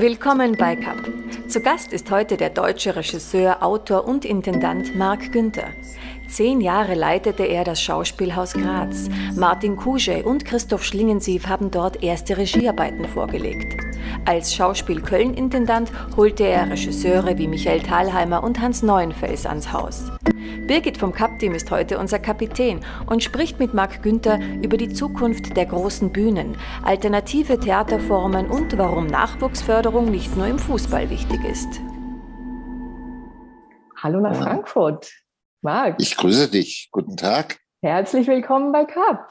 Willkommen bei CAP. Zu Gast ist heute der deutsche Regisseur, Autor und Intendant Marc Günther. Zehn Jahre leitete er das Schauspielhaus Graz. Martin Kuge und Christoph Schlingensief haben dort erste Regiearbeiten vorgelegt. Als Schauspiel-Köln-Intendant holte er Regisseure wie Michael Thalheimer und Hans Neuenfels ans Haus. Birgit vom Cup-Team ist heute unser Kapitän und spricht mit Marc Günther über die Zukunft der großen Bühnen, alternative Theaterformen und warum Nachwuchsförderung nicht nur im Fußball wichtig ist. Hallo nach Frankfurt. Marc. Ich grüße dich. Guten Tag. Herzlich willkommen bei Cup.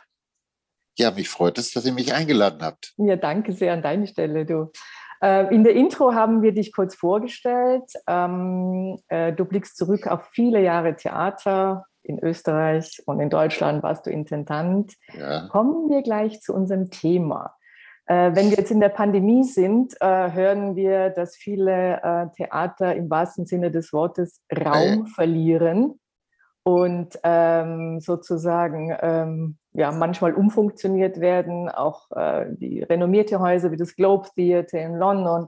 Ja, mich freut es, dass ihr mich eingeladen habt. Ja, danke sehr an deine Stelle, du. Äh, in der Intro haben wir dich kurz vorgestellt. Ähm, äh, du blickst zurück auf viele Jahre Theater in Österreich und in Deutschland warst du Intendant. Ja. Kommen wir gleich zu unserem Thema. Äh, wenn wir jetzt in der Pandemie sind, hören wir, dass viele Theater im wahrsten Sinne des Wortes Raum verlieren und ähm, sozusagen ähm, ja, manchmal umfunktioniert werden. Auch äh, die renommierte Häuser wie das Globe Theatre in London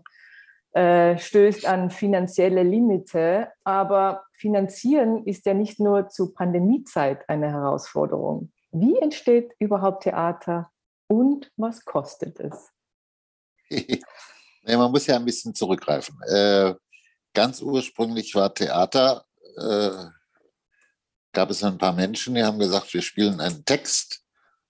äh, stößt an finanzielle Limite. Aber finanzieren ist ja nicht nur zu Pandemiezeit eine Herausforderung. Wie entsteht überhaupt Theater und was kostet es? ja, man muss ja ein bisschen zurückgreifen. Äh, ganz ursprünglich war Theater äh, gab es ein paar Menschen, die haben gesagt, wir spielen einen Text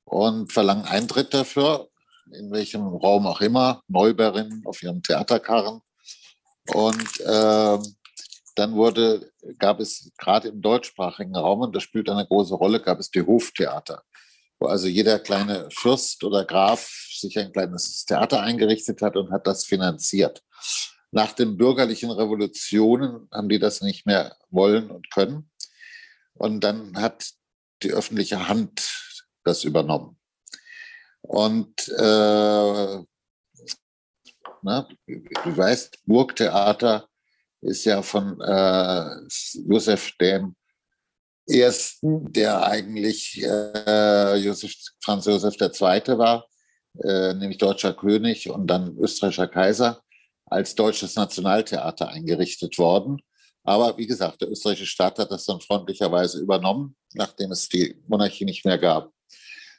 und verlangen Eintritt dafür, in welchem Raum auch immer, Neuberinnen auf ihrem Theaterkarren. Und äh, dann wurde, gab es gerade im deutschsprachigen Raum, und das spielt eine große Rolle, gab es die Hoftheater, wo also jeder kleine Fürst oder Graf sich ein kleines Theater eingerichtet hat und hat das finanziert. Nach den bürgerlichen Revolutionen haben die das nicht mehr wollen und können. Und dann hat die öffentliche Hand das übernommen. Und äh, na, du weißt, Burgtheater ist ja von äh, Josef dem Ersten, der eigentlich äh, Josef, Franz Josef II. war, äh, nämlich deutscher König und dann österreichischer Kaiser, als deutsches Nationaltheater eingerichtet worden. Aber wie gesagt, der österreichische Staat hat das dann freundlicherweise übernommen, nachdem es die Monarchie nicht mehr gab.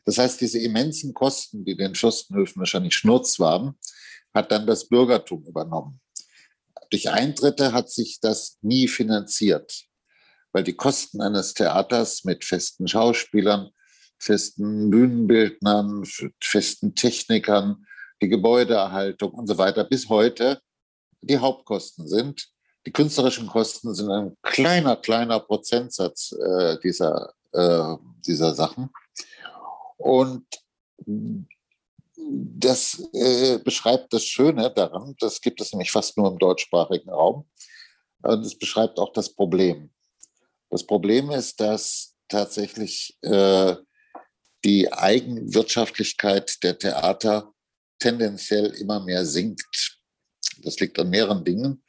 Das heißt, diese immensen Kosten, die den Fürstenhöfen wahrscheinlich schnurz waren, hat dann das Bürgertum übernommen. Durch Eintritte hat sich das nie finanziert, weil die Kosten eines Theaters mit festen Schauspielern, festen Bühnenbildnern, festen Technikern, die Gebäudeerhaltung und so weiter bis heute die Hauptkosten sind die künstlerischen Kosten sind ein kleiner, kleiner Prozentsatz äh, dieser, äh, dieser Sachen. Und das äh, beschreibt das Schöne daran, das gibt es nämlich fast nur im deutschsprachigen Raum. Und es beschreibt auch das Problem. Das Problem ist, dass tatsächlich äh, die Eigenwirtschaftlichkeit der Theater tendenziell immer mehr sinkt. Das liegt an mehreren Dingen.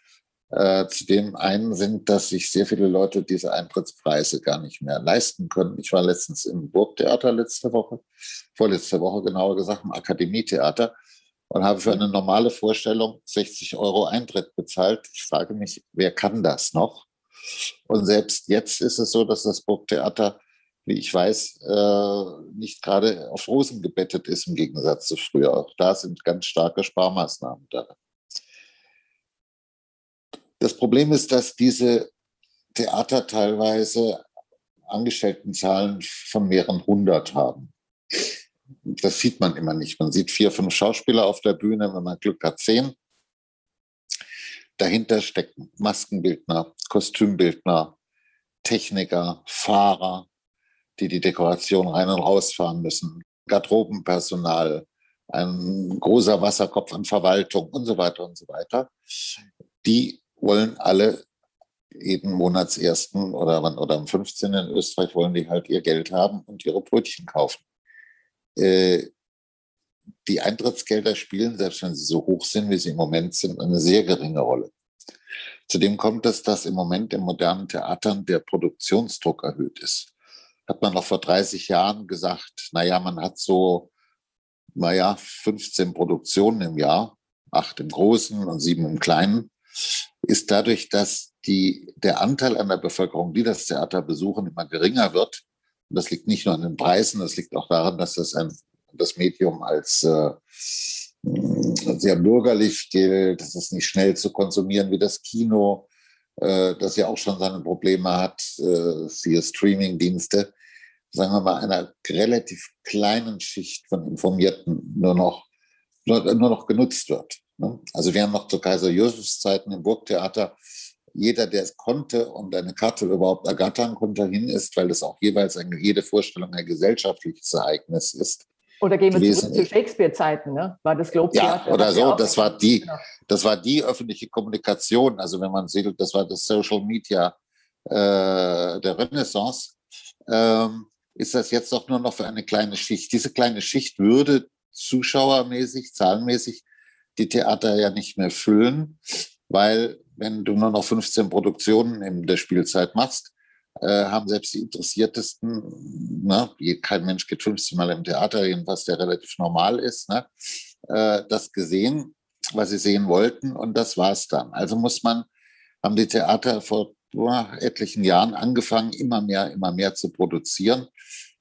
Äh, zu dem einen sind, dass sich sehr viele Leute diese Eintrittspreise gar nicht mehr leisten können. Ich war letztens im Burgtheater letzte Woche, vorletzte Woche genauer gesagt, im Akademietheater und habe für eine normale Vorstellung 60 Euro Eintritt bezahlt. Ich frage mich, wer kann das noch? Und selbst jetzt ist es so, dass das Burgtheater, wie ich weiß, äh, nicht gerade auf Rosen gebettet ist im Gegensatz zu früher. Auch da sind ganz starke Sparmaßnahmen da. Das Problem ist, dass diese Theater teilweise Angestelltenzahlen von mehreren hundert haben. Das sieht man immer nicht. Man sieht vier, fünf Schauspieler auf der Bühne, wenn man Glück hat, zehn. Dahinter stecken Maskenbildner, Kostümbildner, Techniker, Fahrer, die die Dekoration rein und rausfahren müssen, Garderobenpersonal, ein großer Wasserkopf an Verwaltung und so weiter und so weiter. Die wollen alle jeden Monatsersten oder, oder am 15. in Österreich wollen die halt ihr Geld haben und ihre Brötchen kaufen. Äh, die Eintrittsgelder spielen, selbst wenn sie so hoch sind, wie sie im Moment sind, eine sehr geringe Rolle. Zudem kommt es, dass im Moment in modernen Theatern der Produktionsdruck erhöht ist. Hat man noch vor 30 Jahren gesagt, naja, man hat so, naja, 15 Produktionen im Jahr acht im Großen und sieben im Kleinen, ist dadurch, dass die, der Anteil an der Bevölkerung, die das Theater besuchen, immer geringer wird. Und das liegt nicht nur an den Preisen, das liegt auch daran, dass das ein, das Medium als äh, sehr bürgerlich gilt, das ist nicht schnell zu konsumieren wie das Kino, äh, das ja auch schon seine Probleme hat, äh, siehe Streaming-Dienste, sagen wir mal, einer relativ kleinen Schicht von Informierten nur noch, nur noch genutzt wird. Ne? Also wir haben noch zu Kaiser Josefs Zeiten im Burgtheater jeder, der es konnte und eine Karte überhaupt ergattern konnte, hin ist, weil das auch jeweils eine, jede Vorstellung ein gesellschaftliches Ereignis ist. Oder gehen wir zurück zu Shakespeare-Zeiten, ne? War das Globetheater? Ja, oder so. Das war die, genau. das war die öffentliche Kommunikation. Also wenn man sieht, das war das Social Media äh, der Renaissance. Ähm, ist das jetzt doch nur noch für eine kleine Schicht. Diese kleine Schicht würde zuschauermäßig, zahlenmäßig die Theater ja nicht mehr füllen, weil wenn du nur noch 15 Produktionen in der Spielzeit machst, äh, haben selbst die Interessiertesten, ne, kein Mensch geht 15 Mal im Theater, jedenfalls der relativ normal ist, ne, äh, das gesehen, was sie sehen wollten und das war's dann. Also muss man, haben die Theater vor boah, etlichen Jahren angefangen, immer mehr, immer mehr zu produzieren.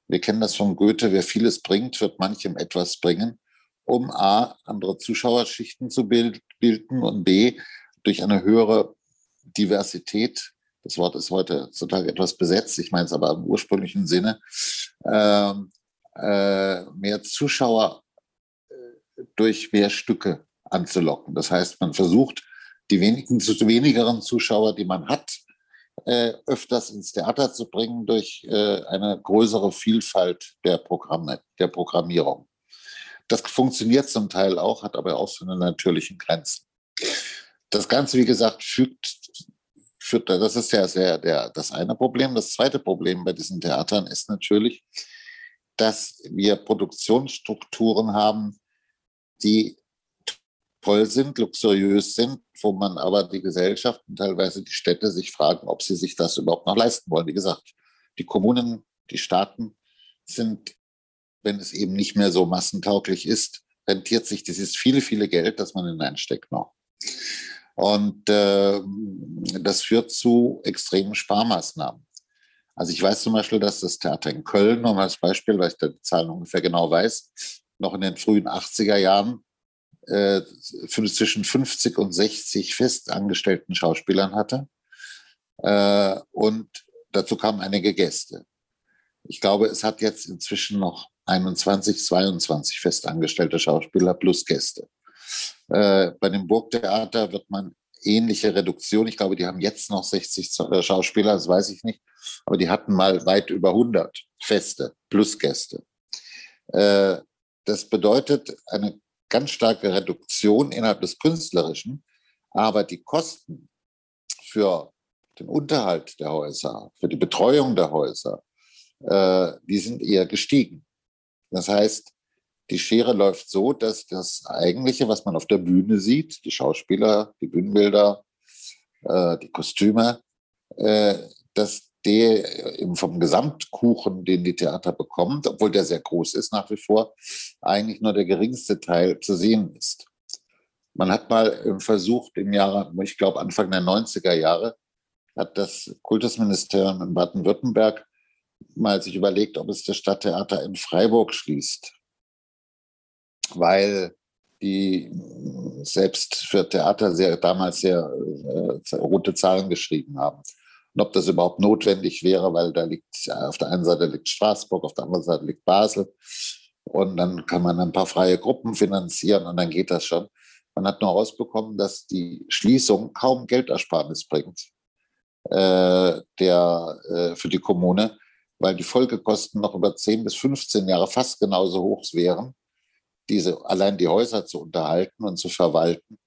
Wir kennen das von Goethe, wer vieles bringt, wird manchem etwas bringen, um A, andere Zuschauerschichten zu bilden und B, durch eine höhere Diversität das Wort ist heute heutzutage etwas besetzt, ich meine es aber im ursprünglichen Sinne, ähm, äh, mehr Zuschauer äh, durch mehr Stücke anzulocken. Das heißt, man versucht, die wenigen, wenigeren Zuschauer, die man hat, äh, öfters ins Theater zu bringen durch äh, eine größere Vielfalt der Programme, der Programmierung. Das funktioniert zum Teil auch, hat aber auch seine natürlichen Grenzen. Das Ganze, wie gesagt, fügt führt, das ist ja sehr der, das eine Problem. Das zweite Problem bei diesen Theatern ist natürlich, dass wir Produktionsstrukturen haben, die toll sind, luxuriös sind, wo man aber die Gesellschaft und teilweise die Städte sich fragen, ob sie sich das überhaupt noch leisten wollen. Wie gesagt, die Kommunen, die Staaten sind, wenn es eben nicht mehr so massentauglich ist, rentiert sich dieses viele, viele Geld, das man hineinsteckt noch. Und äh, das führt zu extremen Sparmaßnahmen. Also ich weiß zum Beispiel, dass das Theater in Köln, nur mal als Beispiel, weil ich da die Zahlen ungefähr genau weiß, noch in den frühen 80er Jahren äh, zwischen 50 und 60 festangestellten Schauspielern hatte. Äh, und dazu kamen einige Gäste. Ich glaube, es hat jetzt inzwischen noch 21, 22 festangestellte Schauspieler plus Gäste. Äh, bei dem Burgtheater wird man ähnliche Reduktion. Ich glaube, die haben jetzt noch 60 äh, Schauspieler, das weiß ich nicht. Aber die hatten mal weit über 100 Feste plus Gäste. Äh, das bedeutet eine ganz starke Reduktion innerhalb des Künstlerischen. Aber die Kosten für den Unterhalt der Häuser, für die Betreuung der Häuser, die sind eher gestiegen. Das heißt, die Schere läuft so, dass das Eigentliche, was man auf der Bühne sieht, die Schauspieler, die Bühnenbilder, äh, die Kostüme, äh, dass der eben vom Gesamtkuchen, den die Theater bekommt, obwohl der sehr groß ist nach wie vor, eigentlich nur der geringste Teil zu sehen ist. Man hat mal versucht im Jahre, ich glaube Anfang der 90er Jahre, hat das Kultusministerium in Baden-Württemberg mal sich überlegt, ob es das Stadttheater in Freiburg schließt weil die selbst für Theater sehr, damals sehr äh, rote Zahlen geschrieben haben. Und ob das überhaupt notwendig wäre, weil da liegt, auf der einen Seite liegt Straßburg, auf der anderen Seite liegt Basel. Und dann kann man ein paar freie Gruppen finanzieren und dann geht das schon. Man hat nur rausbekommen, dass die Schließung kaum Geldersparnis bringt äh, der, äh, für die Kommune, weil die Folgekosten noch über 10 bis 15 Jahre fast genauso hoch wären diese, allein die Häuser zu unterhalten und zu verwalten,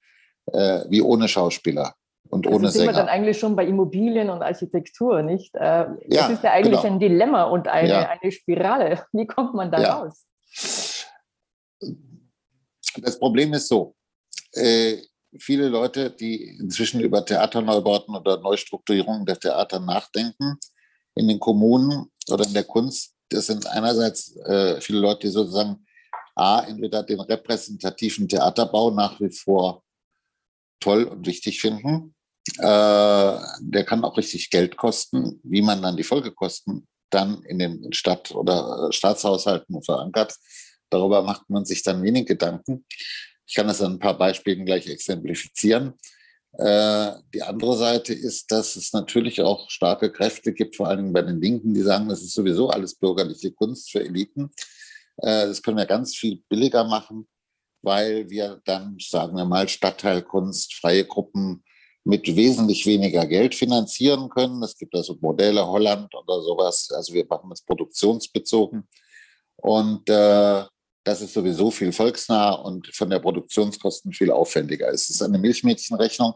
äh, wie ohne Schauspieler und also ohne sind Sänger. sind wir dann eigentlich schon bei Immobilien und Architektur, nicht? Äh, das ja, ist ja eigentlich genau. ein Dilemma und eine, ja. eine Spirale. Wie kommt man da ja. raus? Das Problem ist so, äh, viele Leute, die inzwischen über Theaterneubauten oder Neustrukturierungen der Theater nachdenken, in den Kommunen oder in der Kunst, das sind einerseits äh, viele Leute, die sozusagen A, entweder den repräsentativen Theaterbau nach wie vor toll und wichtig finden. Äh, der kann auch richtig Geld kosten, wie man dann die Folgekosten dann in den Stadt- oder Staatshaushalten verankert. Darüber macht man sich dann wenig Gedanken. Ich kann das an ein paar Beispielen gleich exemplifizieren. Äh, die andere Seite ist, dass es natürlich auch starke Kräfte gibt, vor allem bei den Linken, die sagen, das ist sowieso alles bürgerliche Kunst für Eliten. Äh, das können wir ganz viel billiger machen, weil wir dann, sagen wir mal, Stadtteilkunst, freie Gruppen mit wesentlich weniger Geld finanzieren können. Es gibt also Modelle Holland oder sowas. Also wir machen das produktionsbezogen. Und äh, das ist sowieso viel volksnah und von der Produktionskosten viel aufwendiger. Es ist eine Milchmädchenrechnung,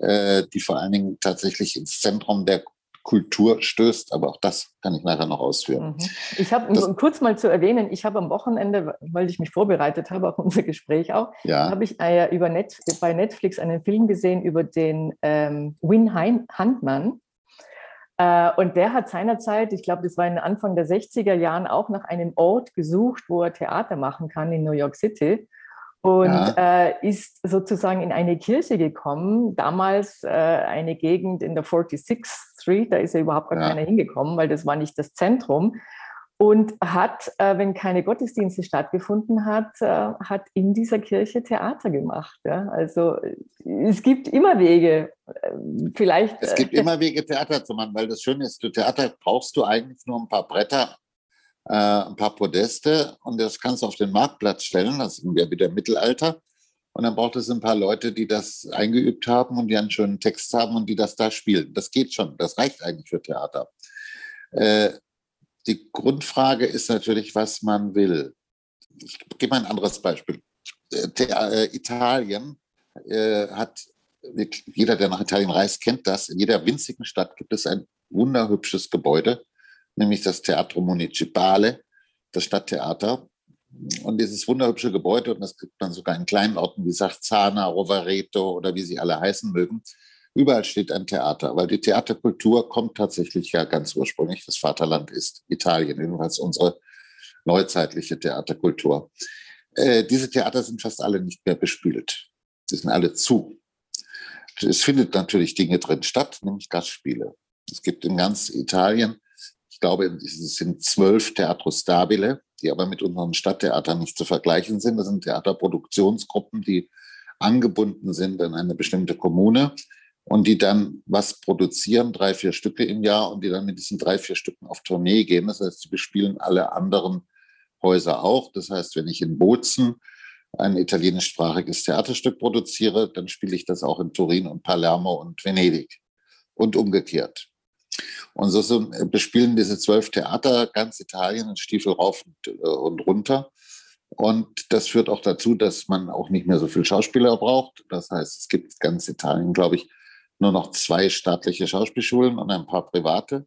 äh, die vor allen Dingen tatsächlich ins Zentrum der Kultur stößt, aber auch das kann ich nachher noch ausführen. Mhm. Ich habe kurz mal zu erwähnen, ich habe am Wochenende, weil ich mich vorbereitet habe auf unser Gespräch auch, ja. habe ich äh, über Net, bei Netflix einen Film gesehen über den ähm, Win Handmann. Äh, und der hat seinerzeit, ich glaube, das war in Anfang der 60er Jahren, auch nach einem Ort gesucht, wo er Theater machen kann in New York City und ja. äh, ist sozusagen in eine Kirche gekommen, damals äh, eine Gegend in der 46th Street, da ist er überhaupt gar ja. keiner hingekommen, weil das war nicht das Zentrum und hat, äh, wenn keine Gottesdienste stattgefunden hat, äh, hat in dieser Kirche Theater gemacht. Also es gibt immer Wege. Äh, vielleicht. Es gibt äh, immer Wege, Theater zu machen, weil das Schöne ist, du Theater brauchst du eigentlich nur ein paar Bretter äh, ein paar Podeste und das kannst du auf den Marktplatz stellen. Das ist wieder Mittelalter. Und dann braucht es ein paar Leute, die das eingeübt haben und die einen schönen Text haben und die das da spielen. Das geht schon. Das reicht eigentlich für Theater. Äh, die Grundfrage ist natürlich, was man will. Ich gebe mal ein anderes Beispiel. Äh, Italien äh, hat, jeder, der nach Italien reist, kennt das. In jeder winzigen Stadt gibt es ein wunderhübsches Gebäude nämlich das Teatro Municipale, das Stadttheater. Und dieses wunderhübsche Gebäude, und das gibt man sogar in kleinen Orten wie Sarzana, Rovareto oder wie sie alle heißen mögen, überall steht ein Theater, weil die Theaterkultur kommt tatsächlich ja ganz ursprünglich. Das Vaterland ist Italien, jedenfalls unsere neuzeitliche Theaterkultur. Äh, diese Theater sind fast alle nicht mehr bespielt. Sie sind alle zu. Es findet natürlich Dinge drin statt, nämlich Gastspiele. Es gibt in ganz Italien ich glaube, es sind zwölf Teatro Stabile, die aber mit unseren Stadttheatern nicht zu vergleichen sind. Das sind Theaterproduktionsgruppen, die angebunden sind an eine bestimmte Kommune und die dann was produzieren, drei, vier Stücke im Jahr und die dann mit diesen drei, vier Stücken auf Tournee gehen. Das heißt, sie bespielen alle anderen Häuser auch. Das heißt, wenn ich in Bozen ein italienischsprachiges Theaterstück produziere, dann spiele ich das auch in Turin und Palermo und Venedig und umgekehrt. Und so, bespielen diese zwölf Theater ganz Italien in Stiefel rauf äh, und runter. Und das führt auch dazu, dass man auch nicht mehr so viel Schauspieler braucht. Das heißt, es gibt ganz Italien, glaube ich, nur noch zwei staatliche Schauspielschulen und ein paar private.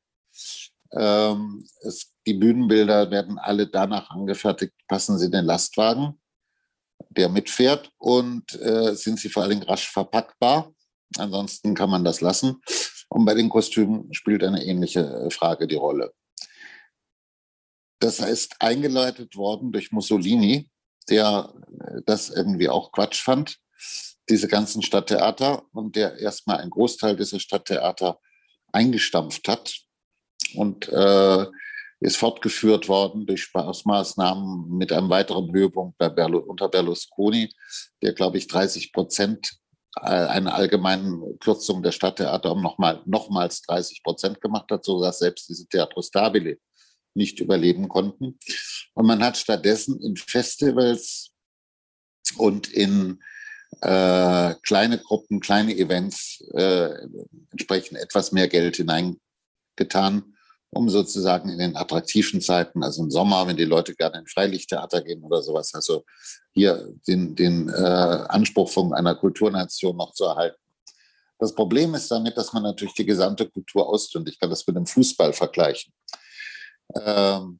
Ähm, es, die Bühnenbilder werden alle danach angefertigt, passen sie den Lastwagen, der mitfährt und äh, sind sie vor allen Dingen rasch verpackbar. Ansonsten kann man das lassen. Und bei den Kostümen spielt eine ähnliche äh, Frage die Rolle. Das ist eingeleitet worden durch Mussolini, der äh, das irgendwie auch Quatsch fand, diese ganzen Stadttheater, und der erstmal einen Großteil dieser Stadttheater eingestampft hat und äh, ist fortgeführt worden durch Spaßmaßnahmen mit einem weiteren Höhepunkt Berlu unter Berlusconi, der, glaube ich, 30 Prozent äh, eine allgemeine Kürzung der Stadttheater um nochmal, nochmals 30 Prozent gemacht hat, sodass selbst diese Teatro Stabile nicht überleben konnten. Und man hat stattdessen in Festivals und in äh, kleine Gruppen, kleine Events äh, entsprechend etwas mehr Geld hineingetan, um sozusagen in den attraktiven Zeiten, also im Sommer, wenn die Leute gerne in Freilichttheater gehen oder sowas, also hier den, den äh, Anspruch von einer Kulturnation noch zu erhalten. Das Problem ist damit, dass man natürlich die gesamte Kultur ausdünnt. Ich kann das mit dem Fußball vergleichen. Ähm,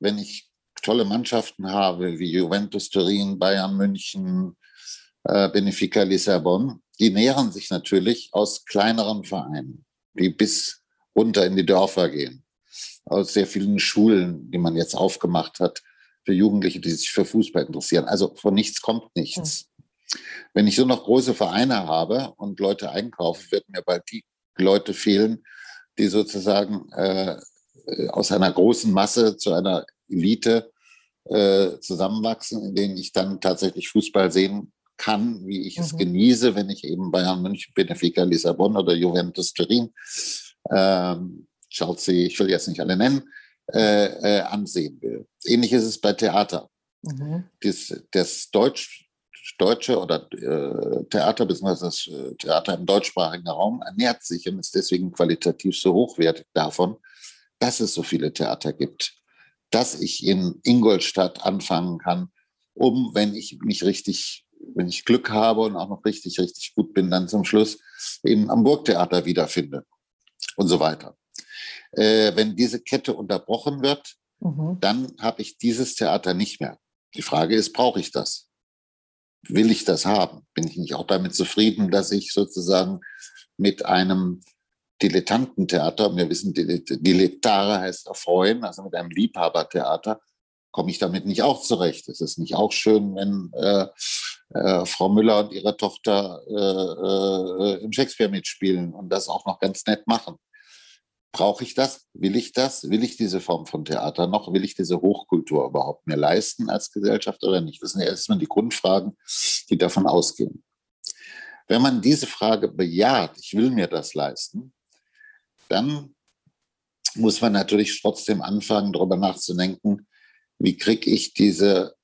wenn ich tolle Mannschaften habe, wie Juventus Turin, Bayern München, äh, Benfica Lissabon, die nähern sich natürlich aus kleineren Vereinen, die bis runter in die Dörfer gehen, aus sehr vielen Schulen, die man jetzt aufgemacht hat, für Jugendliche, die sich für Fußball interessieren. Also von nichts kommt nichts. Wenn ich so noch große Vereine habe und Leute einkaufe, werden mir bald die Leute fehlen, die sozusagen äh, aus einer großen Masse zu einer Elite äh, zusammenwachsen, in denen ich dann tatsächlich Fußball sehen kann, wie ich mhm. es genieße, wenn ich eben Bayern München, Benfica Lissabon oder Juventus Turin, ähm, Chelsea, ich will jetzt nicht alle nennen, äh, äh, ansehen will. Ähnlich ist es bei Theater. Mhm. Das, das Deutsch, deutsche oder äh, Theater, beziehungsweise das äh, Theater im deutschsprachigen Raum ernährt sich und ist deswegen qualitativ so hochwertig davon, dass es so viele Theater gibt, dass ich in Ingolstadt anfangen kann, um, wenn ich mich richtig, wenn ich Glück habe und auch noch richtig, richtig gut bin, dann zum Schluss im Hamburg-Theater wiederfinde und so weiter. Äh, wenn diese Kette unterbrochen wird, mhm. dann habe ich dieses Theater nicht mehr. Die Frage ist, brauche ich das? Will ich das haben? Bin ich nicht auch damit zufrieden, dass ich sozusagen mit einem Dilettantentheater, wir wissen, Dilettare heißt erfreuen, also mit einem Liebhabertheater, komme ich damit nicht auch zurecht. Es ist nicht auch schön, wenn äh, äh, Frau Müller und ihre Tochter äh, äh im Shakespeare mitspielen und das auch noch ganz nett machen. Brauche ich das? Will ich das? Will ich diese Form von Theater noch? Will ich diese Hochkultur überhaupt mehr leisten als Gesellschaft oder nicht? Das sind ja erstmal die Grundfragen, die davon ausgehen. Wenn man diese Frage bejaht, ich will mir das leisten, dann muss man natürlich trotzdem anfangen, darüber nachzudenken, wie kriege ich diese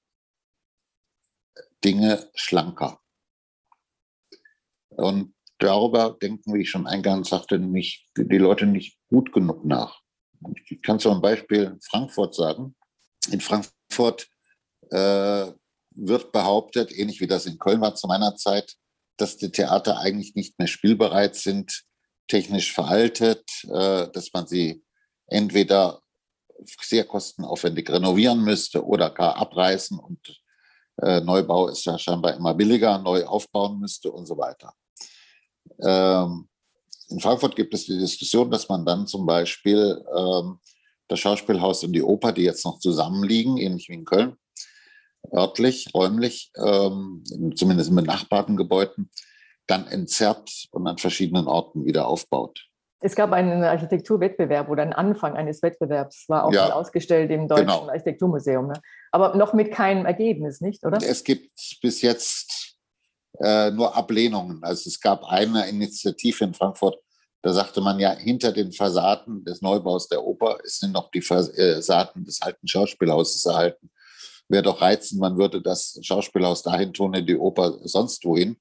Dinge schlanker. Und darüber denken, wie ich schon eingangs sagte, nicht, die Leute nicht gut genug nach. Ich kann zum Beispiel Frankfurt sagen. In Frankfurt äh, wird behauptet, ähnlich wie das in Köln war zu meiner Zeit, dass die Theater eigentlich nicht mehr spielbereit sind, technisch veraltet, äh, dass man sie entweder sehr kostenaufwendig renovieren müsste oder gar abreißen und äh, Neubau ist ja scheinbar immer billiger, neu aufbauen müsste und so weiter. Ähm, in Frankfurt gibt es die Diskussion, dass man dann zum Beispiel ähm, das Schauspielhaus und die Oper, die jetzt noch zusammenliegen, ähnlich wie in Köln, örtlich, räumlich, ähm, zumindest in benachbarten Gebäuden, dann entzerrt und an verschiedenen Orten wieder aufbaut. Es gab einen Architekturwettbewerb oder einen Anfang eines Wettbewerbs, war auch ja, ausgestellt im Deutschen genau. Architekturmuseum. Ne? Aber noch mit keinem Ergebnis, nicht, oder? Es gibt bis jetzt äh, nur Ablehnungen. Also es gab eine Initiative in Frankfurt, da sagte man ja, hinter den Fassaden des Neubaus der Oper sind noch die Fassaden des alten Schauspielhauses erhalten. Wäre doch reizend, man würde das Schauspielhaus dahin tun, in die Oper sonst wohin.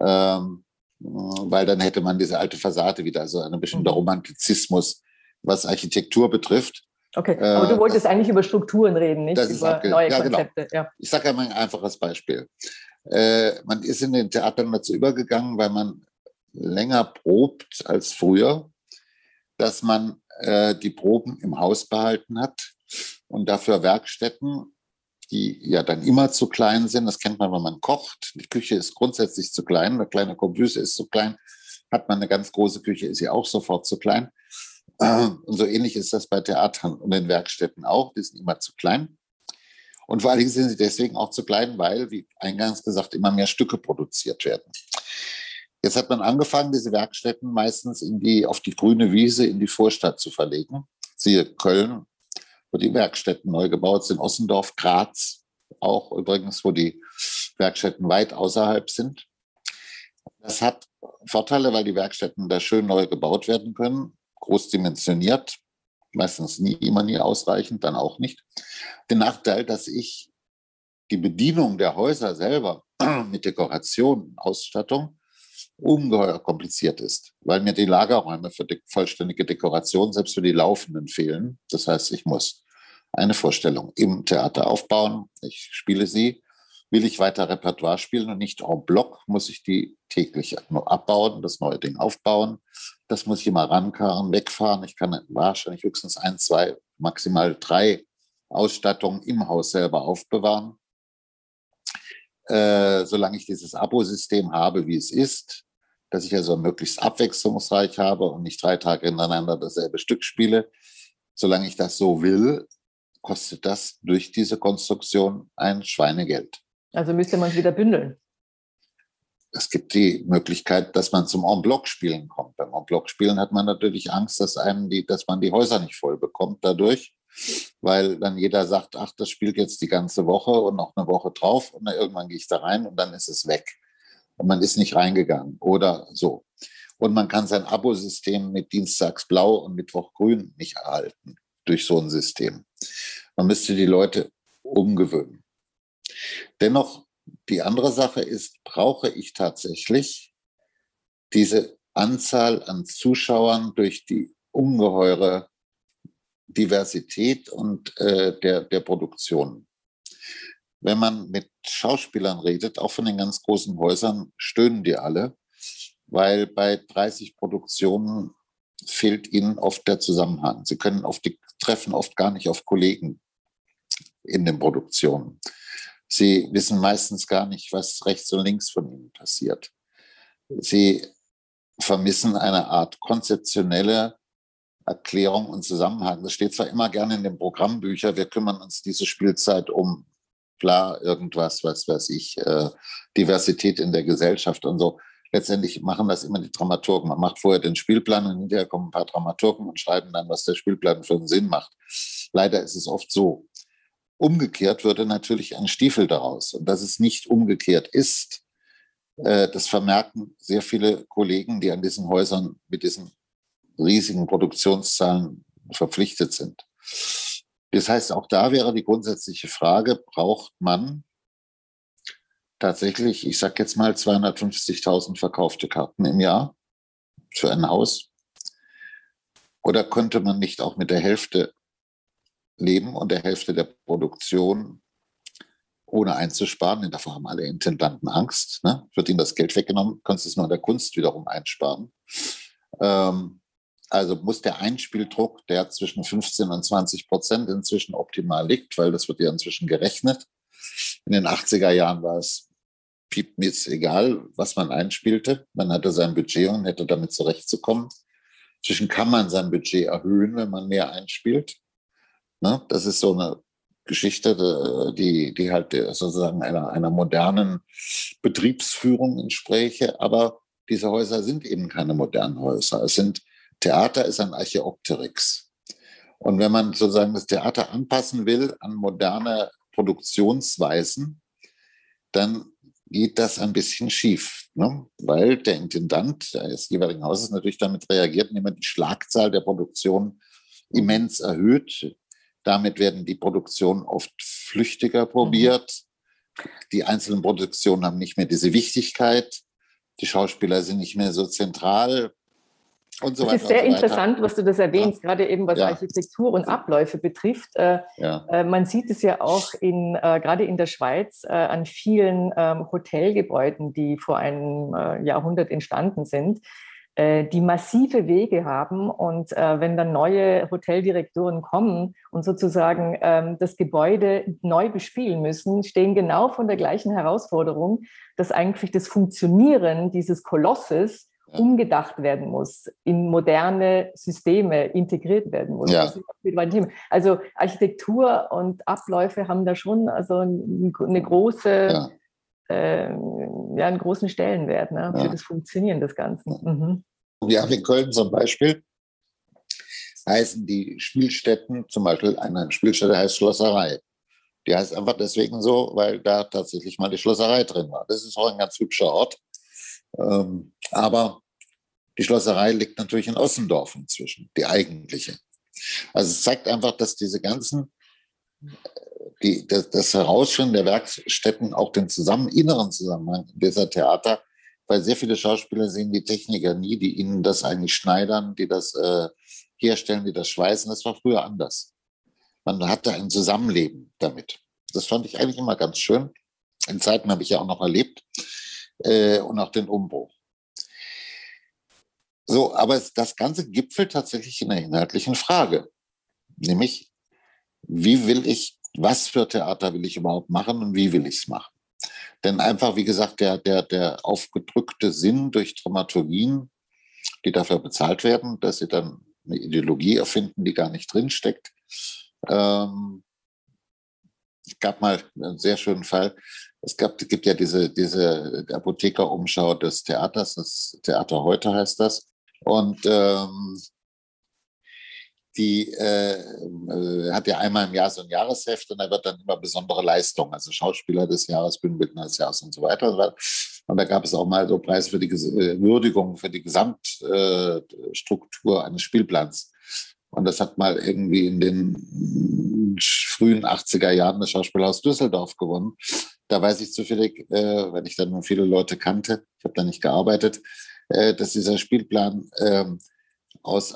Ähm, weil dann hätte man diese alte Fassade wieder, also ein bestimmter mhm. Romantizismus, was Architektur betrifft. Okay, aber du äh, wolltest das, eigentlich über Strukturen reden, nicht über neue ja, genau. Konzepte. Genau. Ja. Ich sage ja mal ein einfaches Beispiel. Äh, man ist in den Theatern dazu übergegangen, weil man länger probt als früher, dass man äh, die Proben im Haus behalten hat und dafür Werkstätten, die ja dann immer zu klein sind. Das kennt man, wenn man kocht. Die Küche ist grundsätzlich zu klein, eine kleine Kombüse ist zu klein. Hat man eine ganz große Küche, ist sie auch sofort zu klein. Und so ähnlich ist das bei Theatern und den Werkstätten auch. Die sind immer zu klein. Und vor allen Dingen sind sie deswegen auch zu klein, weil, wie eingangs gesagt, immer mehr Stücke produziert werden. Jetzt hat man angefangen, diese Werkstätten meistens in die, auf die grüne Wiese in die Vorstadt zu verlegen. Siehe Köln, wo die Werkstätten neu gebaut sind, Ossendorf, Graz auch übrigens, wo die Werkstätten weit außerhalb sind. Das hat Vorteile, weil die Werkstätten da schön neu gebaut werden können, groß dimensioniert, meistens nie, immer nie ausreichend, dann auch nicht. Den Nachteil, dass ich die Bedienung der Häuser selber mit Dekoration, Ausstattung ungeheuer kompliziert ist, weil mir die Lagerräume für die vollständige Dekoration, selbst für die laufenden, fehlen. Das heißt, ich muss eine Vorstellung im Theater aufbauen. Ich spiele sie. Will ich weiter Repertoire spielen und nicht en bloc, muss ich die täglich abbauen, das neue Ding aufbauen. Das muss ich immer rankarren, wegfahren. Ich kann wahrscheinlich höchstens ein, zwei, maximal drei Ausstattungen im Haus selber aufbewahren. Äh, solange ich dieses Abo-System habe, wie es ist, dass ich also möglichst abwechslungsreich habe und nicht drei Tage hintereinander dasselbe Stück spiele, solange ich das so will, kostet das durch diese Konstruktion ein Schweinegeld. Also müsste man es wieder bündeln. es gibt die Möglichkeit, dass man zum En-Bloc-Spielen kommt. Beim En-Bloc-Spielen hat man natürlich Angst, dass, einem die, dass man die Häuser nicht voll bekommt dadurch, weil dann jeder sagt, ach, das spielt jetzt die ganze Woche und noch eine Woche drauf und dann irgendwann gehe ich da rein und dann ist es weg. Man ist nicht reingegangen oder so. Und man kann sein Abosystem mit Dienstags Blau und Mittwoch Grün nicht erhalten durch so ein System. Man müsste die Leute umgewöhnen. Dennoch die andere Sache ist, brauche ich tatsächlich diese Anzahl an Zuschauern durch die ungeheure Diversität und äh, der, der Produktion. Wenn man mit Schauspielern redet, auch von den ganz großen Häusern, stöhnen die alle, weil bei 30 Produktionen fehlt ihnen oft der Zusammenhang. Sie können oft die, treffen oft gar nicht auf Kollegen in den Produktionen. Sie wissen meistens gar nicht, was rechts und links von ihnen passiert. Sie vermissen eine Art konzeptionelle Erklärung und Zusammenhang. Das steht zwar immer gerne in den Programmbüchern, wir kümmern uns diese Spielzeit um klar irgendwas, was weiß ich, äh, Diversität in der Gesellschaft und so. Letztendlich machen das immer die Dramaturgen. Man macht vorher den Spielplan und hinterher kommen ein paar Dramaturgen und schreiben dann, was der Spielplan für einen Sinn macht. Leider ist es oft so. Umgekehrt würde natürlich ein Stiefel daraus. Und dass es nicht umgekehrt ist, äh, das vermerken sehr viele Kollegen, die an diesen Häusern mit diesen riesigen Produktionszahlen verpflichtet sind. Das heißt, auch da wäre die grundsätzliche Frage, braucht man tatsächlich, ich sage jetzt mal 250.000 verkaufte Karten im Jahr für ein Haus? Oder könnte man nicht auch mit der Hälfte leben und der Hälfte der Produktion ohne einzusparen, denn davor haben alle Intendanten Angst. Ne? Wird ihnen das Geld weggenommen, kannst du es nur in der Kunst wiederum einsparen. Ähm, also muss der Einspieldruck, der zwischen 15 und 20 Prozent inzwischen optimal liegt, weil das wird ja inzwischen gerechnet. In den 80er Jahren war es piept egal, was man einspielte. Man hatte sein Budget und hätte damit zurechtzukommen. Inzwischen kann man sein Budget erhöhen, wenn man mehr einspielt. Ne? Das ist so eine Geschichte, die, die halt sozusagen einer, einer modernen Betriebsführung entspräche. Aber diese Häuser sind eben keine modernen Häuser. Es sind, Theater ist ein Archäopteryx. Und wenn man sozusagen das Theater anpassen will an moderne Produktionsweisen, dann geht das ein bisschen schief, ne? weil der Intendant des jeweiligen Hauses natürlich damit reagiert, indem er die Schlagzahl der Produktion immens erhöht. Damit werden die Produktionen oft flüchtiger probiert. Die einzelnen Produktionen haben nicht mehr diese Wichtigkeit. Die Schauspieler sind nicht mehr so zentral. Und so das ist sehr so interessant, was du das erwähnst, ja. gerade eben was ja. Architektur und Abläufe betrifft. Äh, ja. äh, man sieht es ja auch in, äh, gerade in der Schweiz an vielen ähm, Hotelgebäuden, die vor einem Jahrhundert entstanden sind die massive Wege haben. Und äh, wenn dann neue Hoteldirektoren kommen und sozusagen ähm, das Gebäude neu bespielen müssen, stehen genau von der gleichen Herausforderung, dass eigentlich das Funktionieren dieses Kolosses umgedacht werden muss, in moderne Systeme integriert werden muss. Ja. Also Architektur und Abläufe haben da schon also eine große, ja. Äh, ja einen großen Stellenwert ne, für ja. das Funktionieren des Ganzen. Mhm. Ja, in Köln zum Beispiel heißen die Spielstätten, zum Beispiel eine Spielstätte heißt Schlosserei. Die heißt einfach deswegen so, weil da tatsächlich mal die Schlosserei drin war. Das ist auch ein ganz hübscher Ort. Ähm, aber die Schlosserei liegt natürlich in Ossendorf inzwischen, die eigentliche. Also es zeigt einfach, dass diese ganzen, die, das, das Herausfinden der Werkstätten auch den zusammen, inneren Zusammenhang dieser Theater weil sehr viele Schauspieler sehen die Techniker nie, die ihnen das eigentlich schneidern, die das äh, herstellen, die das schweißen. Das war früher anders. Man hatte ein Zusammenleben damit. Das fand ich eigentlich immer ganz schön. In Zeiten habe ich ja auch noch erlebt äh, und auch den Umbruch. So, aber das Ganze gipfelt tatsächlich in einer inhaltlichen Frage, nämlich wie will ich, was für Theater will ich überhaupt machen und wie will ich es machen? Denn einfach, wie gesagt, der, der, der aufgedrückte Sinn durch Dramaturgien, die dafür bezahlt werden, dass sie dann eine Ideologie erfinden, die gar nicht drinsteckt. Ähm, es gab mal einen sehr schönen Fall, es gab, gibt ja diese, diese Apothekerumschau des Theaters, das Theater heute heißt das. Und ähm, die äh, äh, hat ja einmal im Jahr so ein Jahresheft und da wird dann immer besondere Leistungen, also Schauspieler des Jahres, Bühnenbildner des Jahres und so weiter. Und da gab es auch mal so Preise für die äh, Würdigung für die Gesamtstruktur äh, eines Spielplans. Und das hat mal irgendwie in den frühen 80er Jahren das Schauspielhaus Düsseldorf gewonnen. Da weiß ich zufällig, äh, wenn ich dann nur viele Leute kannte, ich habe da nicht gearbeitet, dass dieser Spielplan äh, aus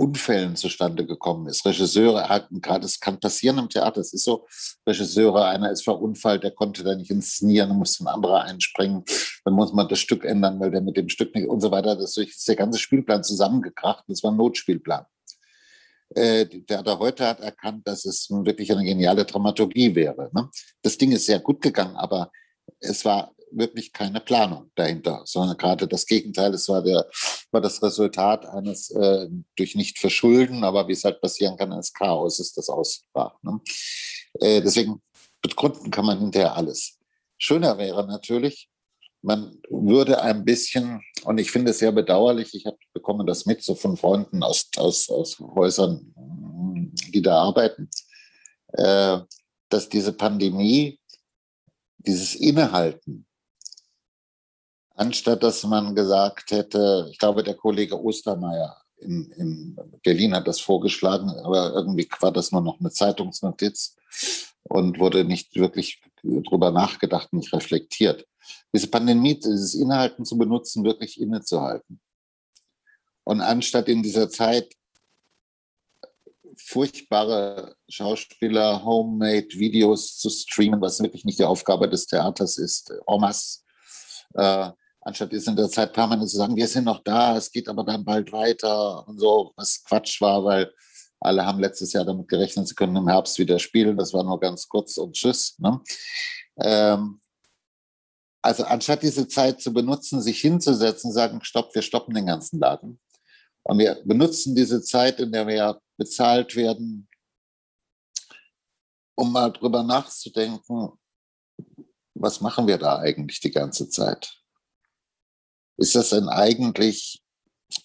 Unfällen zustande gekommen ist. Regisseure hatten gerade, es kann passieren im Theater, es ist so, Regisseure, einer ist verunfallt, der konnte da nicht inszenieren, muss ein anderer einspringen, dann muss man das Stück ändern, weil der mit dem Stück nicht und so weiter. Das ist der ganze Spielplan zusammengekracht, das war ein Notspielplan. Äh, der Theater heute hat erkannt, dass es nun wirklich eine geniale Dramaturgie wäre. Ne? Das Ding ist sehr gut gegangen, aber es war wirklich keine Planung dahinter, sondern gerade das Gegenteil. Es war, der, war das Resultat eines äh, durch nicht Verschulden, aber wie es halt passieren kann, eines Chaoses, das ausbrach. Ne? Äh, deswegen begründen kann man hinterher alles. Schöner wäre natürlich, man würde ein bisschen, und ich finde es sehr bedauerlich, ich hab, bekomme das mit so von Freunden aus, aus, aus Häusern, die da arbeiten, äh, dass diese Pandemie, dieses Innehalten anstatt dass man gesagt hätte, ich glaube, der Kollege Ostermeier in, in Berlin hat das vorgeschlagen, aber irgendwie war das nur noch eine Zeitungsnotiz und wurde nicht wirklich drüber nachgedacht, nicht reflektiert. Diese Pandemie, dieses Innehalten zu benutzen, wirklich innezuhalten. Und anstatt in dieser Zeit furchtbare Schauspieler, Homemade-Videos zu streamen, was wirklich nicht die Aufgabe des Theaters ist, Omas, äh, anstatt jetzt in der Zeit permanent zu sagen, wir sind noch da, es geht aber dann bald weiter und so, was Quatsch war, weil alle haben letztes Jahr damit gerechnet, sie können im Herbst wieder spielen. Das war nur ganz kurz und tschüss. Ne? Ähm, also anstatt diese Zeit zu benutzen, sich hinzusetzen, sagen, stopp, wir stoppen den ganzen Laden. Und wir benutzen diese Zeit, in der wir bezahlt werden, um mal drüber nachzudenken, was machen wir da eigentlich die ganze Zeit? Ist das denn eigentlich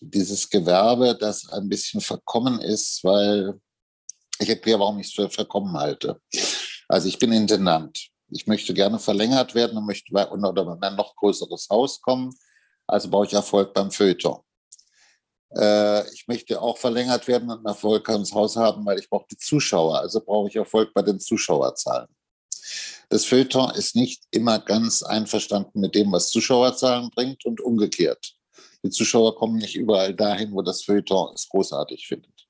dieses Gewerbe, das ein bisschen verkommen ist, weil ich erkläre, warum ich es für verkommen halte. Also ich bin Intendant. Ich möchte gerne verlängert werden und möchte bei, oder ein noch größeres Haus kommen. Also brauche ich Erfolg beim Feuilleton. Äh, ich möchte auch verlängert werden und Erfolg ins Haus haben, weil ich brauche die Zuschauer. Also brauche ich Erfolg bei den Zuschauerzahlen. Das Feuilleton ist nicht immer ganz einverstanden mit dem, was Zuschauerzahlen bringt und umgekehrt. Die Zuschauer kommen nicht überall dahin, wo das Feuilleton es großartig findet.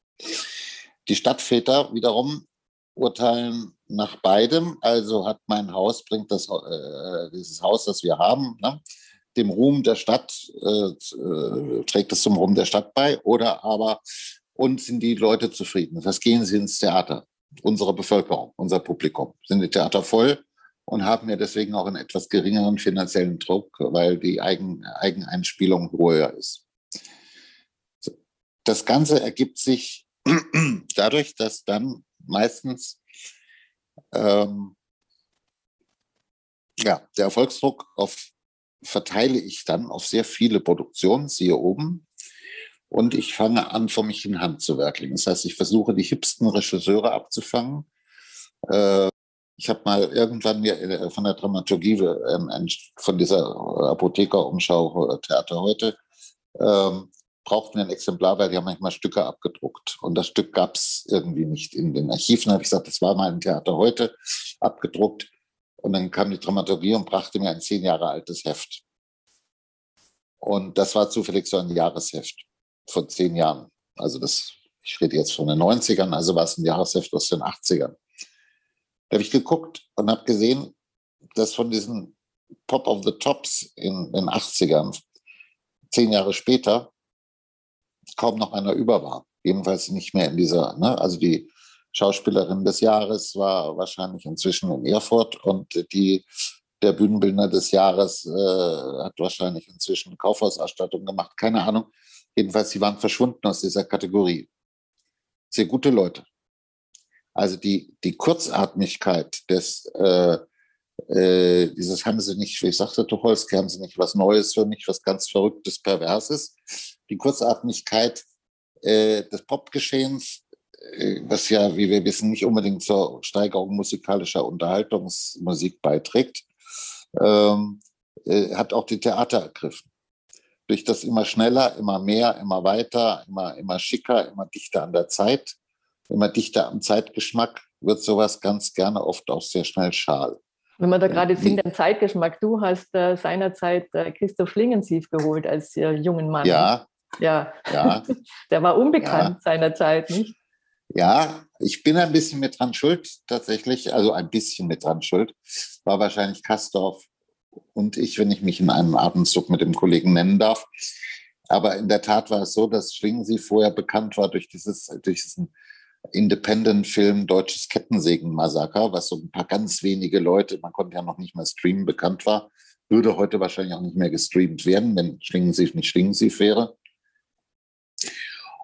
Die Stadtväter wiederum urteilen nach beidem. Also hat mein Haus, bringt das, äh, dieses Haus, das wir haben, ne, dem Ruhm der Stadt, äh, äh trägt es zum Ruhm der Stadt bei oder aber und sind die Leute zufrieden. Heißt, gehen sie ins Theater. Unsere Bevölkerung, unser Publikum, sind die Theater voll, und haben ja deswegen auch einen etwas geringeren finanziellen Druck, weil die Eigen, Eigeneinspielung höher ist. Das Ganze ergibt sich dadurch, dass dann meistens ähm, ja, der Erfolgsdruck auf, verteile ich dann auf sehr viele Produktionen, siehe oben, und ich fange an, vor mich in Hand zu werkeln. Das heißt, ich versuche, die hipsten Regisseure abzufangen, äh, ich habe mal irgendwann mir äh, von der Dramaturgie ähm, von dieser Apothekerumschau Theater heute ähm, brauchten wir ein Exemplar, weil die haben manchmal Stücke abgedruckt. Und das Stück gab es irgendwie nicht in den Archiven. Da habe ich gesagt, das war mal ein Theater heute abgedruckt. Und dann kam die Dramaturgie und brachte mir ein zehn Jahre altes Heft. Und das war zufällig so ein Jahresheft von zehn Jahren. Also das, ich rede jetzt von den 90ern, also war es ein Jahresheft aus den 80ern. Da habe ich geguckt und habe gesehen, dass von diesen Pop of the Tops in den 80ern, zehn Jahre später, kaum noch einer über war. Jedenfalls nicht mehr in dieser, ne? also die Schauspielerin des Jahres war wahrscheinlich inzwischen in Erfurt und die, der Bühnenbildner des Jahres äh, hat wahrscheinlich inzwischen Kaufhausausstattung gemacht, keine Ahnung. Jedenfalls, sie waren verschwunden aus dieser Kategorie. Sehr gute Leute. Also die, die Kurzatmigkeit des, äh, äh, dieses haben sie nicht, wie ich sagte, Tucholsky, haben sie nicht was Neues für mich, was ganz Verrücktes, Perverses. Die Kurzatmigkeit äh, des Popgeschehens, äh, was ja, wie wir wissen, nicht unbedingt zur Steigerung musikalischer Unterhaltungsmusik beiträgt, ähm, äh, hat auch die Theater ergriffen. Durch das immer schneller, immer mehr, immer weiter, immer, immer schicker, immer dichter an der Zeit, immer dichter am Zeitgeschmack, wird sowas ganz gerne oft auch sehr schnell schal. Wenn man da gerade sind, am Zeitgeschmack, du hast äh, seinerzeit äh, Christoph Schlingensief geholt als äh, jungen Mann. Ja. Ja. ja. Der war unbekannt ja. seinerzeit, nicht? Ja, ich bin ein bisschen mit dran schuld, tatsächlich. Also ein bisschen mit dran schuld. War wahrscheinlich Kastorf und ich, wenn ich mich in einem Atemzug mit dem Kollegen nennen darf. Aber in der Tat war es so, dass Schlingensief vorher bekannt war durch dieses, durch diesen Independent-Film Deutsches Kettensägen-Massaker, was so ein paar ganz wenige Leute, man konnte ja noch nicht mehr streamen, bekannt war, würde heute wahrscheinlich auch nicht mehr gestreamt werden, wenn Schlingensief nicht Schlingensief wäre.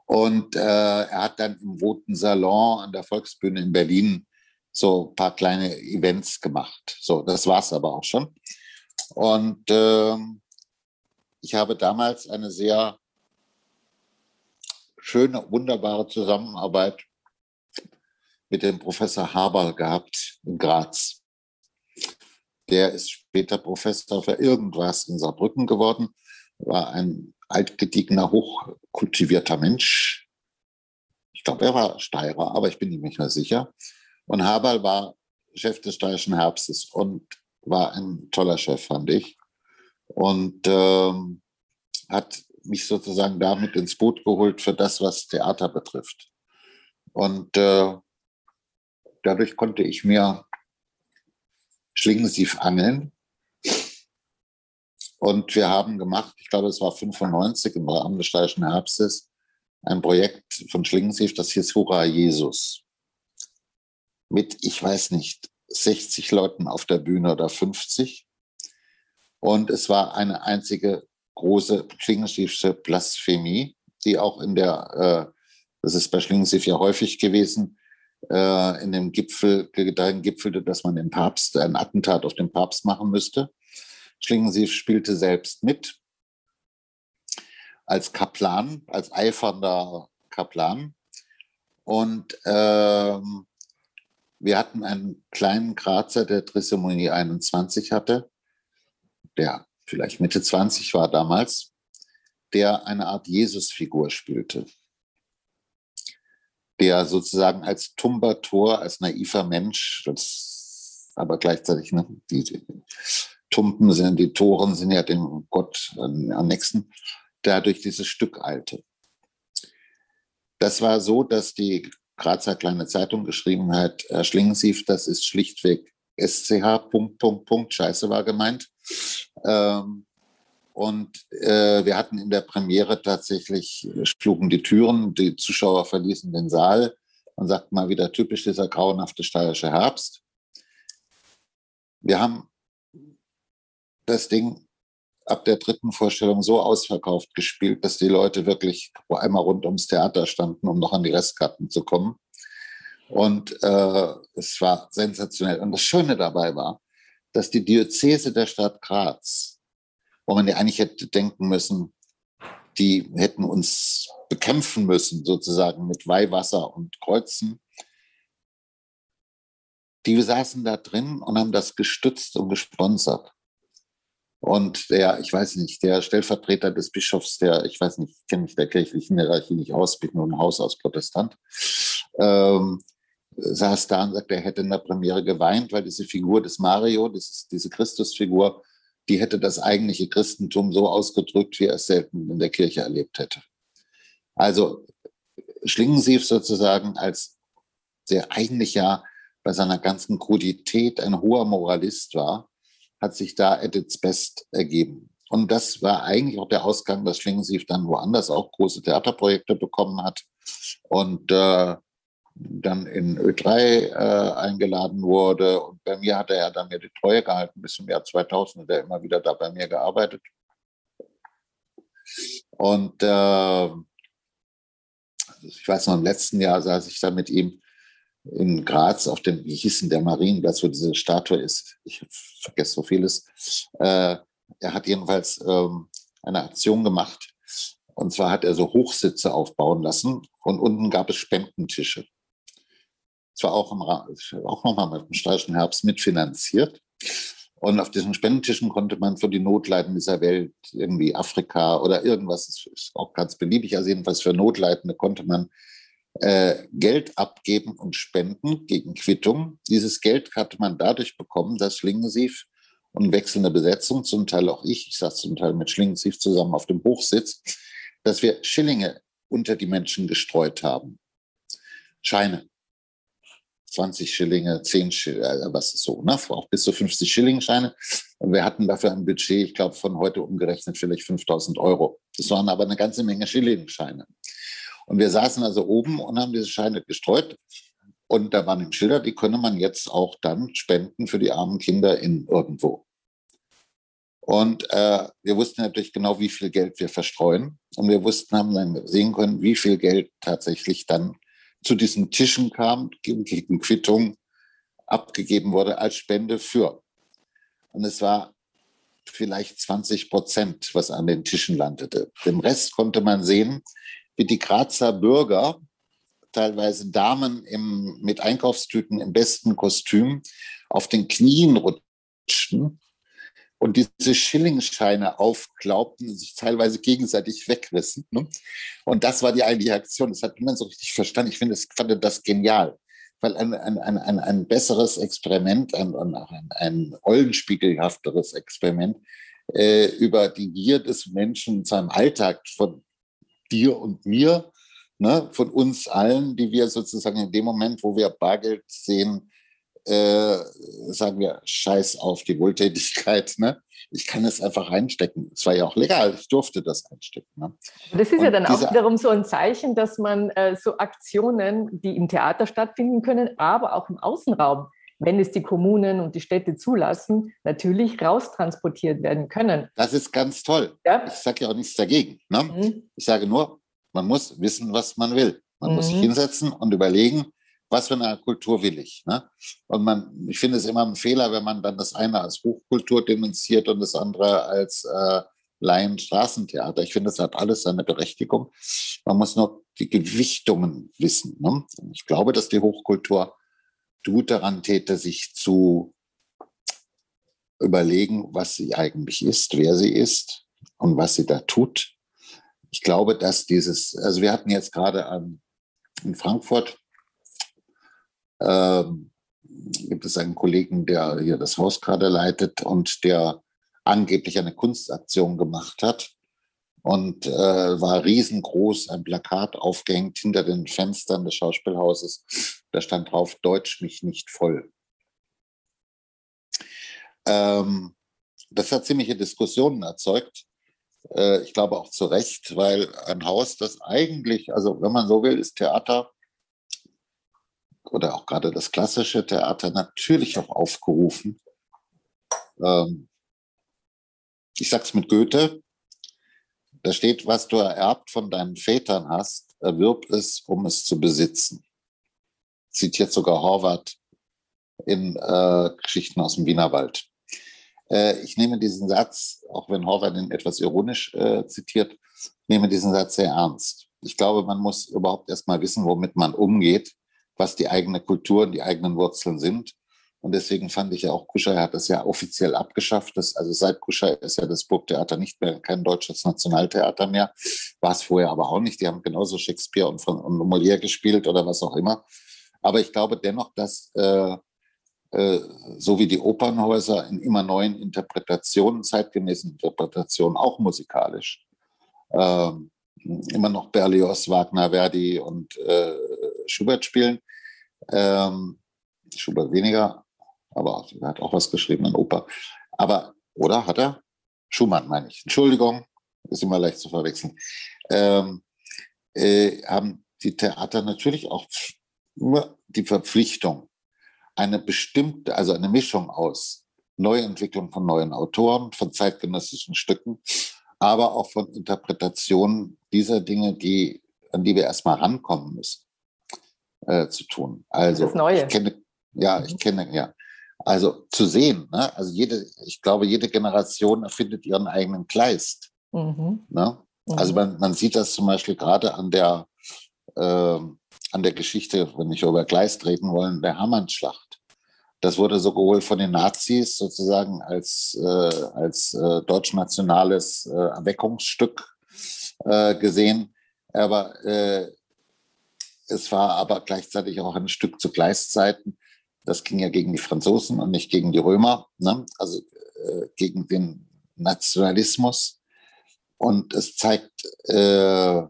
Und äh, er hat dann im Roten Salon an der Volksbühne in Berlin so ein paar kleine Events gemacht. So, das war es aber auch schon. Und äh, ich habe damals eine sehr schöne, wunderbare Zusammenarbeit mit dem Professor Haberl gehabt in Graz. Der ist später Professor für irgendwas in Saarbrücken geworden, war ein altgediegener, hochkultivierter Mensch. Ich glaube, er war Steirer, aber ich bin nicht mehr sicher. Und Haberl war Chef des Steirischen Herbstes und war ein toller Chef, fand ich. Und ähm, hat mich sozusagen damit ins Boot geholt für das, was Theater betrifft. Und äh, dadurch konnte ich mir Schlingensief angeln. Und wir haben gemacht, ich glaube, es war 95 im Rahmen des Steirischen Herbstes, ein Projekt von Schlingensief, das hieß Hurra Jesus. Mit, ich weiß nicht, 60 Leuten auf der Bühne oder 50. Und es war eine einzige große Schlingensiefsche Blasphemie, die auch in der, äh, das ist bei Schlingensief ja häufig gewesen, äh, in dem Gipfel, darin gipfelte, dass man den Papst, ein Attentat auf den Papst machen müsste. Schlingensief spielte selbst mit als Kaplan, als eifernder Kaplan. Und ähm, wir hatten einen kleinen Grazer, der Trisomie 21 hatte, der vielleicht Mitte 20 war damals, der eine Art Jesusfigur spielte. Der sozusagen als tumber Tor, als naiver Mensch, das, aber gleichzeitig ne, die, die Tumpen sind, die Toren sind ja dem Gott am nächsten, dadurch dieses Stück eilte. Das war so, dass die Grazer Kleine Zeitung geschrieben hat, Herr Schlingensief, das ist schlichtweg SCH, Punkt, Punkt, Punkt, Scheiße war gemeint. Ähm, und äh, wir hatten in der Premiere tatsächlich, schlugen die Türen, die Zuschauer verließen den Saal und sagten mal wieder typisch dieser grauenhafte steirische Herbst. Wir haben das Ding ab der dritten Vorstellung so ausverkauft gespielt, dass die Leute wirklich einmal rund ums Theater standen, um noch an die Restkarten zu kommen. Und äh, es war sensationell. Und das Schöne dabei war, dass die Diözese der Stadt Graz, wo man ja eigentlich hätte denken müssen, die hätten uns bekämpfen müssen, sozusagen mit Weihwasser und Kreuzen. Die saßen da drin und haben das gestützt und gesponsert. Und der, ich weiß nicht, der Stellvertreter des Bischofs, der, ich weiß nicht, ich kenne mich der kirchlichen Hierarchie nicht aus, bin nur ein Haus aus Protestant, ähm, saß da und sagte, er hätte in der Premiere geweint, weil diese Figur des Mario, dieses, diese Christusfigur, die hätte das eigentliche Christentum so ausgedrückt, wie er es selten in der Kirche erlebt hätte. Also Schlingensief sozusagen als der eigentlich ja bei seiner ganzen Krudität ein hoher Moralist war, hat sich da at its best ergeben. Und das war eigentlich auch der Ausgang, dass Schlingensief dann woanders auch große Theaterprojekte bekommen hat und äh, dann in Ö3 äh, eingeladen wurde. Und bei mir hat er ja dann mir die Treue gehalten bis zum Jahr 2000 und er immer wieder da bei mir gearbeitet. Und äh, ich weiß noch, im letzten Jahr saß ich da mit ihm in Graz auf dem, wie hieß denn der Marienplatz, wo diese Statue ist. Ich vergesse so vieles. Äh, er hat jedenfalls ähm, eine Aktion gemacht. Und zwar hat er so Hochsitze aufbauen lassen und unten gab es Spendentische. Zwar auch, auch nochmal mit dem Steirischen Herbst mitfinanziert. Und auf diesen Spendentischen konnte man für die Notleiden dieser Welt, irgendwie Afrika oder irgendwas, ist auch ganz beliebig, also jedenfalls für Notleidende konnte man äh, Geld abgeben und spenden gegen Quittung. Dieses Geld hatte man dadurch bekommen, dass Schlingensief und wechselnde Besetzung, zum Teil auch ich, ich saß zum Teil mit Schlingensief zusammen auf dem Hochsitz, dass wir Schillinge unter die Menschen gestreut haben. Scheine. 20 Schillinge, 10 Schillinge, äh, was ist so, ne? auch bis zu 50 Schillingscheine. Und wir hatten dafür ein Budget, ich glaube, von heute umgerechnet vielleicht 5000 Euro. Das waren aber eine ganze Menge Schillingscheine. Und wir saßen also oben und haben diese Scheine gestreut. Und da waren im Schilder, die könne man jetzt auch dann spenden für die armen Kinder in irgendwo. Und äh, wir wussten natürlich genau, wie viel Geld wir verstreuen. Und wir wussten, haben dann sehen können, wie viel Geld tatsächlich dann zu diesen Tischen kam, gegen Quittung abgegeben wurde als Spende für. Und es war vielleicht 20 Prozent, was an den Tischen landete. Den Rest konnte man sehen, wie die Grazer Bürger, teilweise Damen im, mit Einkaufstüten im besten Kostüm, auf den Knien rutschten und diese Schillingscheine aufklaubten und sich teilweise gegenseitig wegrissen. Ne? Und das war die eigentliche Aktion. Das hat niemand so richtig verstanden. Ich finde, ich fand das genial, weil ein, ein, ein, ein besseres Experiment, ein, ein, ein eulenspiegelhafteres Experiment äh, über die Gier des Menschen in seinem Alltag von dir und mir, ne, von uns allen, die wir sozusagen in dem Moment, wo wir Bargeld sehen, äh, sagen wir, scheiß auf die Wohltätigkeit. Ne? Ich kann es einfach reinstecken. Es war ja auch legal, ich durfte das einstecken. Ne? Das ist Und ja dann auch wiederum so ein Zeichen, dass man äh, so Aktionen, die im Theater stattfinden können, aber auch im Außenraum, wenn es die Kommunen und die Städte zulassen, natürlich raustransportiert werden können. Das ist ganz toll. Ja? Ich sage ja auch nichts dagegen. Ne? Mhm. Ich sage nur, man muss wissen, was man will. Man mhm. muss sich mhm. hinsetzen und überlegen, was für eine Kultur will ich. Ne? Und man, ich finde es immer ein Fehler, wenn man dann das eine als Hochkultur demonstriert und das andere als äh, Laien-Straßentheater. Ich finde, es hat alles seine Berechtigung. Man muss nur die Gewichtungen wissen. Ne? Ich glaube, dass die Hochkultur gut daran täte, sich zu überlegen, was sie eigentlich ist, wer sie ist und was sie da tut. Ich glaube, dass dieses, also wir hatten jetzt gerade in Frankfurt ähm, gibt es einen Kollegen, der hier das Haus gerade leitet und der angeblich eine Kunstaktion gemacht hat und äh, war riesengroß ein Plakat aufgehängt hinter den Fenstern des Schauspielhauses. Da stand drauf, Deutsch mich nicht voll. Ähm, das hat ziemliche Diskussionen erzeugt. Äh, ich glaube auch zu Recht, weil ein Haus, das eigentlich, also wenn man so will, ist Theater oder auch gerade das klassische Theater natürlich auch aufgerufen. Ähm, ich sag's mit Goethe, da steht, was du ererbt von deinen Vätern hast, erwirb es, um es zu besitzen. Zitiert sogar Horvath in äh, Geschichten aus dem Wienerwald. Äh, ich nehme diesen Satz, auch wenn Horvath ihn etwas ironisch äh, zitiert, nehme diesen Satz sehr ernst. Ich glaube, man muss überhaupt erst mal wissen, womit man umgeht, was die eigene Kultur und die eigenen Wurzeln sind. Und deswegen fand ich ja auch, Kuscher hat das ja offiziell abgeschafft. Das, also seit Kuscher ist ja das Burgtheater nicht mehr kein deutsches Nationaltheater mehr. War es vorher aber auch nicht. Die haben genauso Shakespeare und, und Molière gespielt oder was auch immer. Aber ich glaube dennoch, dass äh, äh, so wie die Opernhäuser in immer neuen Interpretationen, zeitgemäßen Interpretationen, auch musikalisch, äh, immer noch Berlioz, Wagner, Verdi und äh, Schubert spielen. Ähm, Schubert weniger, aber er hat auch was geschrieben an Oper. Aber, oder hat er? Schumann meine ich. Entschuldigung, ist immer leicht zu verwechseln. Ähm, äh, haben die Theater natürlich auch nur die Verpflichtung, eine bestimmte, also eine Mischung aus Neuentwicklung von neuen Autoren, von zeitgenössischen Stücken, aber auch von Interpretationen dieser Dinge, die, an die wir erstmal rankommen müssen. äh, zu tun. Also das Neue. ich kenne, ja, ich mhm. kenne, ja. Also zu sehen, ne? also jede, ich glaube, jede Generation erfindet ihren eigenen Kleist. Mhm. Ne? Also mhm. man, man sieht das zum Beispiel gerade an der, äh, an der Geschichte, wenn ich über Kleist reden wollen, der Hammernsschlacht. Das wurde so geholt von den Nazis sozusagen als, äh, als äh, deutschnationales äh, Erweckungsstück äh, gesehen. Aber äh, es war aber gleichzeitig auch ein Stück zu Gleiszeiten. Das ging ja gegen die Franzosen und nicht gegen die Römer, ne? also äh, gegen den Nationalismus. Und es zeigt, äh,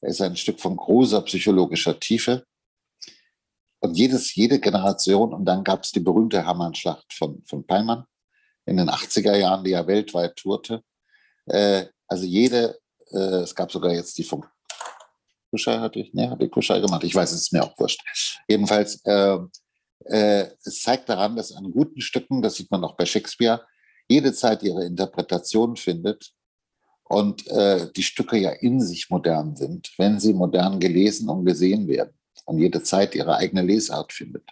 es ist ein Stück von großer psychologischer Tiefe. Und jedes, jede Generation, und dann gab es die berühmte Hermannschlacht von, von Peimann in den 80er Jahren, die ja weltweit tourte. Äh, also jede, äh, es gab sogar jetzt die von Kuschei hatte ich, ne, hatte Kuschei gemacht. Ich weiß, es ist mir auch wurscht. Jedenfalls, äh, äh, es zeigt daran, dass an guten Stücken, das sieht man auch bei Shakespeare, jede Zeit ihre Interpretation findet und äh, die Stücke ja in sich modern sind, wenn sie modern gelesen und gesehen werden und jede Zeit ihre eigene Lesart findet.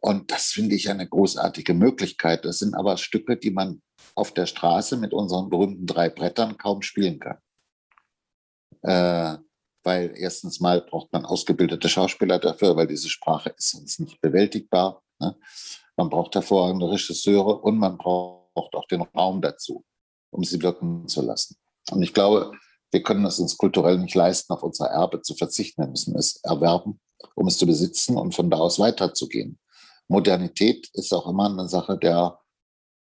Und das finde ich eine großartige Möglichkeit. Das sind aber Stücke, die man auf der Straße mit unseren berühmten drei Brettern kaum spielen kann. Äh, weil erstens mal braucht man ausgebildete Schauspieler dafür, weil diese Sprache ist sonst nicht bewältigbar. Ne? Man braucht hervorragende Regisseure und man braucht auch den Raum dazu, um sie wirken zu lassen. Und ich glaube, wir können es uns kulturell nicht leisten, auf unser Erbe zu verzichten. Wir müssen es erwerben, um es zu besitzen und von da aus weiterzugehen. Modernität ist auch immer eine Sache der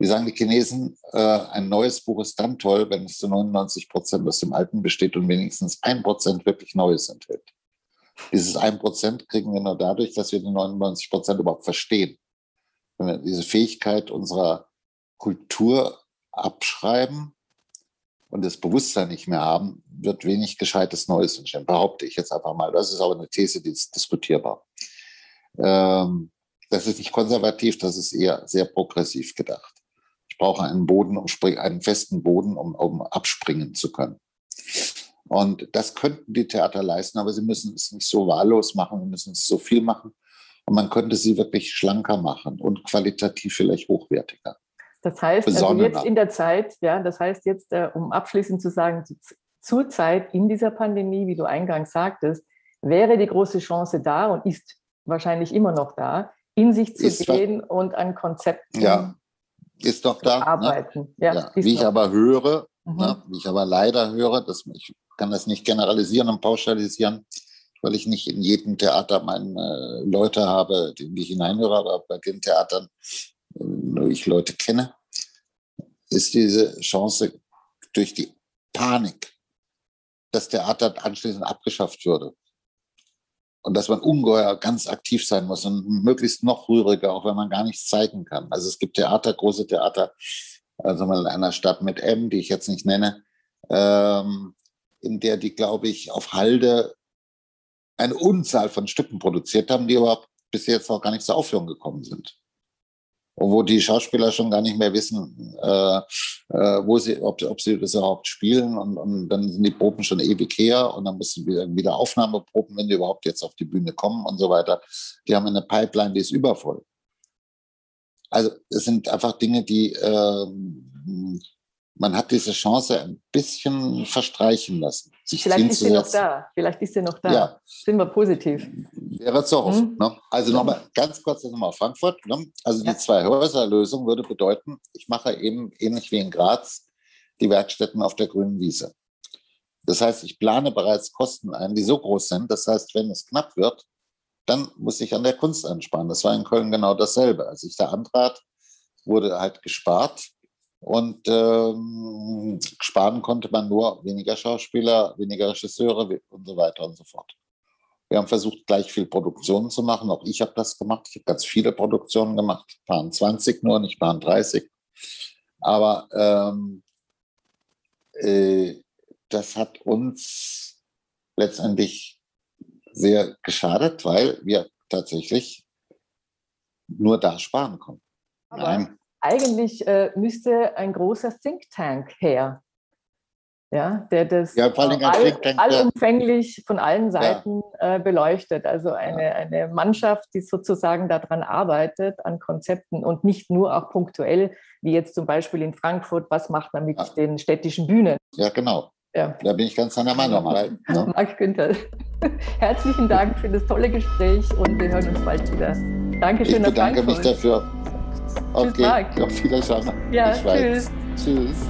wie sagen die Chinesen, äh, ein neues Buch ist dann toll, wenn es zu 99 Prozent aus dem Alten besteht und wenigstens ein Prozent wirklich Neues enthält. Dieses ein Prozent kriegen wir nur dadurch, dass wir die 99 Prozent überhaupt verstehen. Wenn wir diese Fähigkeit unserer Kultur abschreiben und das Bewusstsein nicht mehr haben, wird wenig gescheites Neues entstehen. Behaupte ich jetzt einfach mal. Das ist aber eine These, die ist diskutierbar. Ähm, das ist nicht konservativ, das ist eher sehr progressiv gedacht brauche einen Boden, um einen festen Boden, um, um abspringen zu können. Und das könnten die Theater leisten, aber sie müssen es nicht so wahllos machen, sie müssen es so viel machen. Und man könnte sie wirklich schlanker machen und qualitativ vielleicht hochwertiger. Das heißt, also jetzt in der Zeit, ja, das heißt jetzt, äh, um abschließend zu sagen, zur Zeit in dieser Pandemie, wie du eingangs sagtest, wäre die große Chance da und ist wahrscheinlich immer noch da, in sich zu ist gehen und an Konzepten ja ist doch da. Ne? Arbeiten. Ne? Ja, ja. Wie ich aber höre, mhm. ne, wie ich aber leider höre, dass ich kann das nicht generalisieren und pauschalisieren, weil ich nicht in jedem Theater meine Leute habe, die ich hineinhöre, aber bei den Theatern ich Leute kenne, ist diese Chance durch die Panik, dass Theater anschließend abgeschafft würde, und dass man ungeheuer ganz aktiv sein muss und möglichst noch rühriger, auch wenn man gar nichts zeigen kann. Also es gibt Theater, große Theater, also mal in einer Stadt mit M, die ich jetzt nicht nenne, ähm, in der die, glaube ich, auf Halde eine Unzahl von Stücken produziert haben, die aber bis jetzt auch gar nicht zur Aufführung gekommen sind und wo die Schauspieler schon gar nicht mehr wissen, äh, äh, wo sie, ob, ob sie das überhaupt spielen und, und dann sind die Proben schon ewig her und dann müssen wir wieder Aufnahmeproben, wenn die überhaupt jetzt auf die Bühne kommen und so weiter. Die haben eine Pipeline, die ist übervoll. Also es sind einfach Dinge, die äh, man hat diese Chance ein bisschen verstreichen lassen. Vielleicht ist sie noch da. Vielleicht ist sie noch da. Ja. Sind wir positiv. Wäre zu hoffen. Mhm. Ne? Also nochmal ganz kurz nochmal auf Frankfurt. Ne? Also ja. die Zwei-Häuser-Lösung würde bedeuten, ich mache eben ähnlich wie in Graz die Werkstätten auf der grünen Wiese. Das heißt, ich plane bereits Kosten ein, die so groß sind. Das heißt, wenn es knapp wird, dann muss ich an der Kunst ansparen. Das war in Köln genau dasselbe. Als ich da antrat, wurde halt gespart und ähm, sparen konnte man nur weniger Schauspieler, weniger Regisseure und so weiter und so fort. Wir haben versucht, gleich viel Produktionen zu machen. Auch ich habe das gemacht. Ich habe ganz viele Produktionen gemacht. Waren 20 nur, nicht waren 30. Aber ähm, äh, das hat uns letztendlich sehr geschadet, weil wir tatsächlich nur da sparen konnten. Nein eigentlich äh, müsste ein großer Think Tank her. ja, der das ja, all, allumfänglich von allen Seiten ja. äh, beleuchtet. Also eine, ja. eine Mannschaft, die sozusagen daran arbeitet, an Konzepten und nicht nur auch punktuell, wie jetzt zum Beispiel in Frankfurt, was macht man mit ja. den städtischen Bühnen? Ja, genau. Ja. Da bin ich ganz an der Meinung. Weil, ja. Marc Günther, herzlichen Dank für das tolle Gespräch und wir hören uns bald wieder. Dankeschön. Ich bedanke mich dafür. Okay, Tschüss, auf Wiedersehen. Ja, tschüss. Tschüss.